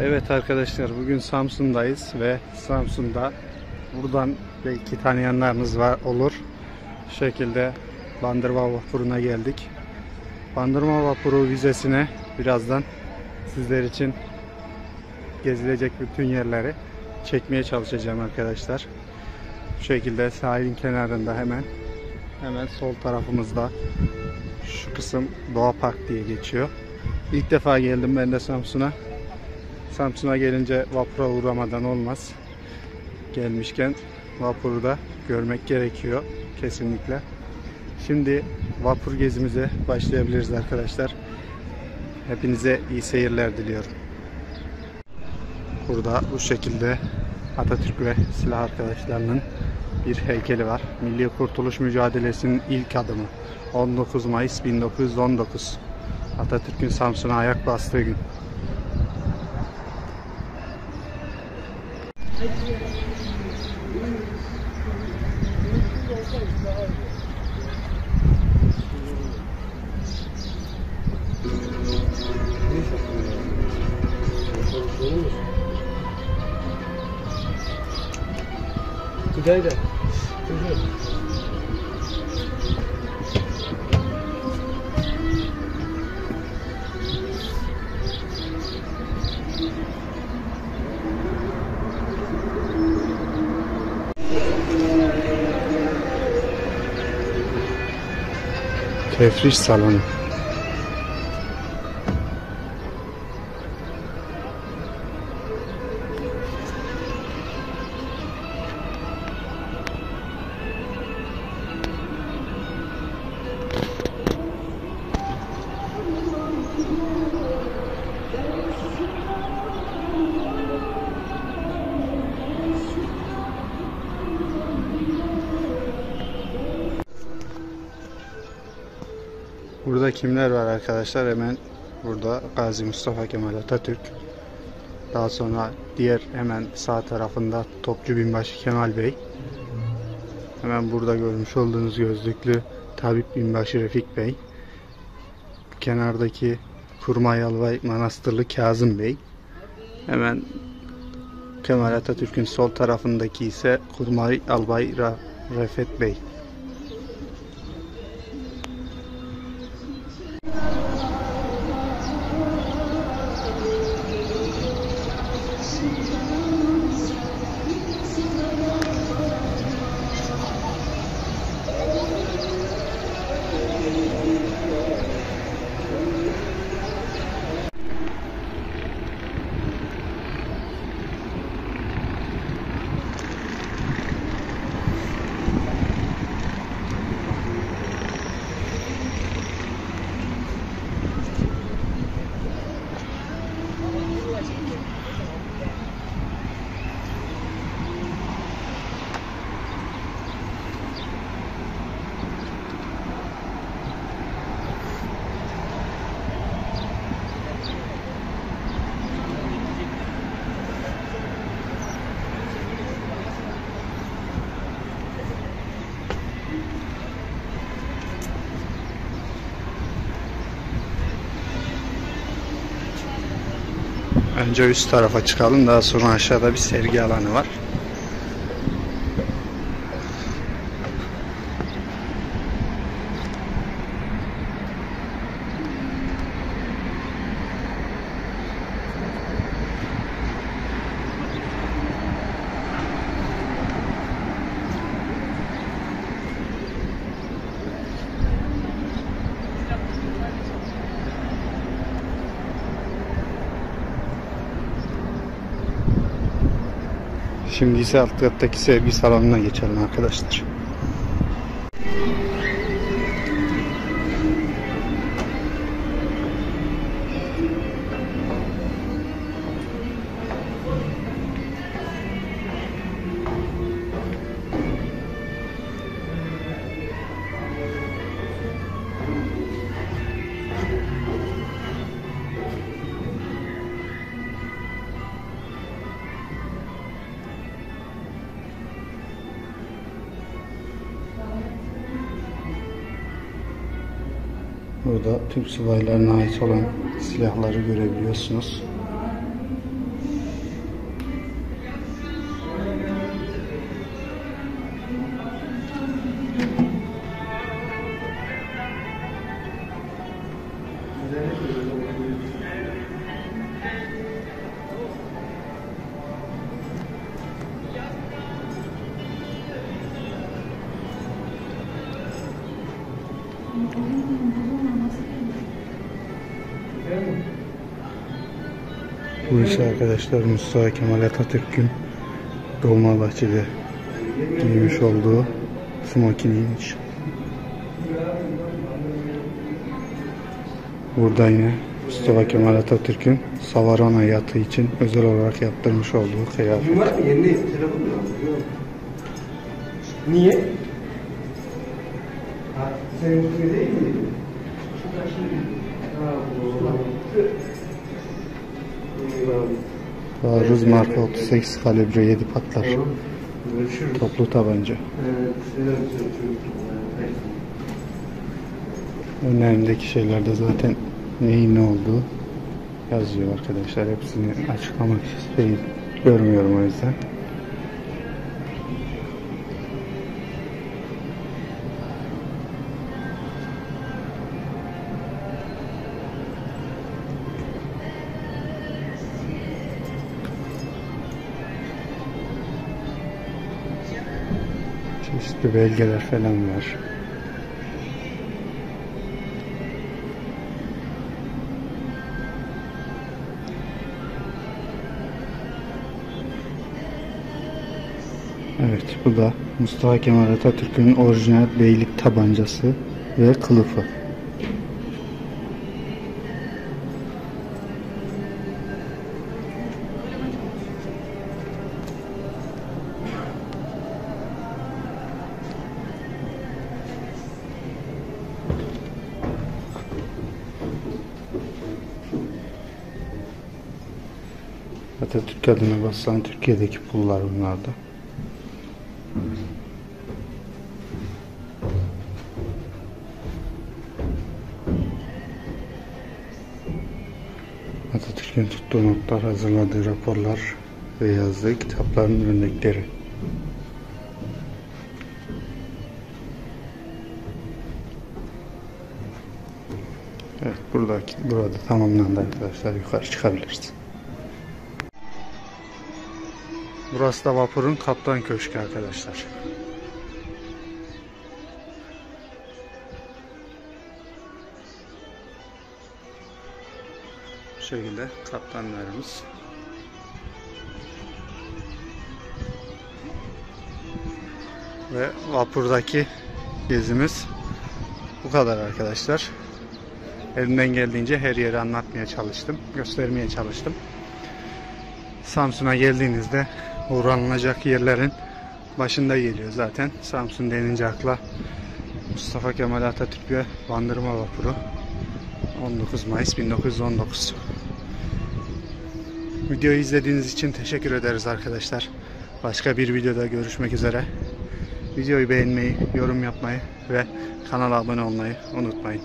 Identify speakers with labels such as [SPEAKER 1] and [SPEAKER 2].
[SPEAKER 1] Evet arkadaşlar bugün Samsun'dayız ve Samsun'da buradan belki tanıyanlarınız var olur. Bu şekilde Bandırma Vapuru'na geldik. Bandırma Vapuru vizesine birazdan sizler için gezilecek bütün yerleri çekmeye çalışacağım arkadaşlar. Bu şekilde sahilin kenarında hemen hemen sol tarafımızda şu kısım Doğa Park diye geçiyor. İlk defa geldim ben de Samsun'a. Samsun'a gelince vapura uğramadan olmaz. Gelmişken vapuru da görmek gerekiyor kesinlikle. Şimdi vapur gezimize başlayabiliriz arkadaşlar. Hepinize iyi seyirler diliyorum. Burada bu şekilde Atatürk ve silah arkadaşlarının bir heykeli var. Milli Kurtuluş Mücadelesi'nin ilk adımı. 19 Mayıs 1919. Atatürk'ün Samsun'a ayak bastığı gün.
[SPEAKER 2] Güzel de.
[SPEAKER 1] تفریش سالن Burada kimler var arkadaşlar? Hemen burada Gazi Mustafa Kemal Atatürk. Daha sonra diğer hemen sağ tarafında Topçu Binbaşı Kemal Bey. Hemen burada görmüş olduğunuz gözlüklü Tabip Binbaşı Refik Bey. Kenardaki Kurmay Albay Manastırlı Kazım Bey. Hemen Kemal Atatürk'ün sol tarafındaki ise Kurmay Albay Refet Bey. Önce üst tarafa çıkalım daha sonra aşağıda bir sergi alanı var. Şimdi ise alt kattaki sergi salonuna geçelim arkadaşlar. Burada Türk subaylarına ait olan silahları görebiliyorsunuz. Bu iş arkadaşlar Mustafa Kemal Atatürk'ün Dolmabahçe'de giymiş olduğu smokiniymiş. Burada yine Mustafa Kemal Atatürk'ün Savarona yatı için özel olarak yaptırmış olduğu kıyafet.
[SPEAKER 2] Niye? Üstüne değil mi?
[SPEAKER 1] Baruz marka 38 kalibre 7 patlar. Toplu tabanca. Önlerindeki şeylerde zaten neyin ne olduğu yazıyor arkadaşlar. Hepsini açıklamak değil, görmüyorum o yüzden. Çeşitli belgeler falan var. Evet bu da Mustafa Kemal Atatürk'ün orijinal beylik tabancası ve kılıfı. Atatürk adına basılan Türkiye'deki pullar bunlarda. Atatürk'ün tuttuğu notlar, hazırladığı raporlar ve yazdığı kitapların örnekleri. Evet, buradaki, burada tamamlandı arkadaşlar. Yukarı çıkabiliriz. Burası da vapurun kaptan köşkü arkadaşlar. Bu şekilde kaptanlarımız. Ve vapurdaki gezimiz bu kadar arkadaşlar. Elimden geldiğince her yeri anlatmaya çalıştım, göstermeye çalıştım. Samsun'a geldiğinizde uğranılacak yerlerin başında geliyor zaten. Samsun denince akla Mustafa Kemal Atatürk ve Bandırma Vapuru 19 Mayıs 1919 Videoyu izlediğiniz için teşekkür ederiz arkadaşlar. Başka bir videoda görüşmek üzere. Videoyu beğenmeyi, yorum yapmayı ve kanala abone olmayı unutmayın.